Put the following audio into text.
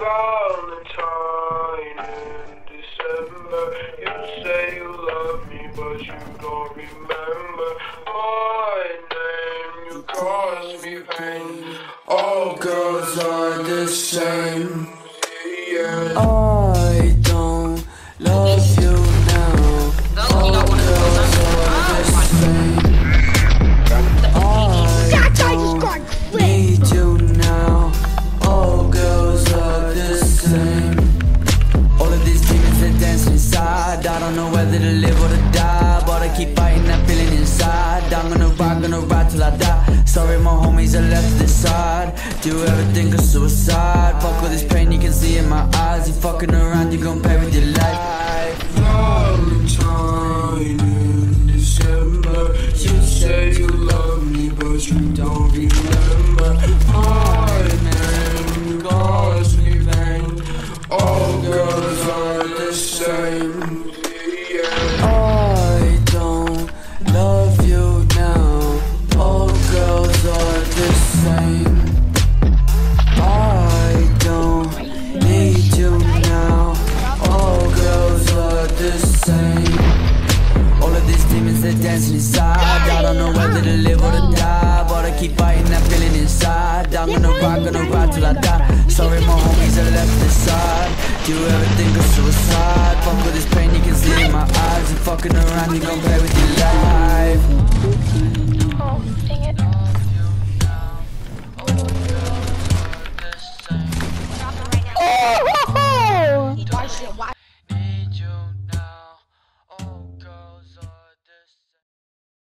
Valentine in December. You say you love me, but you don't remember my name. You cause me pain. All girls are the same. Yeah. Oh. Don't know whether to live or to die, but I keep fighting that feeling inside. I'm gonna rock, gonna ride till I die. Sorry, my homies are left the side. Do you ever think of suicide? Fuck all this pain you can see in my eyes. You fucking around, you gon' pay with your life. Valentine in December. You say you love me, but you don't remember. My name me pain. All girls are the same. inside. I don't know whether to live or to die But I keep fighting that feeling inside. I'm gonna rock, gonna ride till I die. Sorry my homies are left inside Do you ever think of suicide? Fuck with this pain you can see in my eyes. And fucking around you gon' play with your life. Oh, dang it Oh!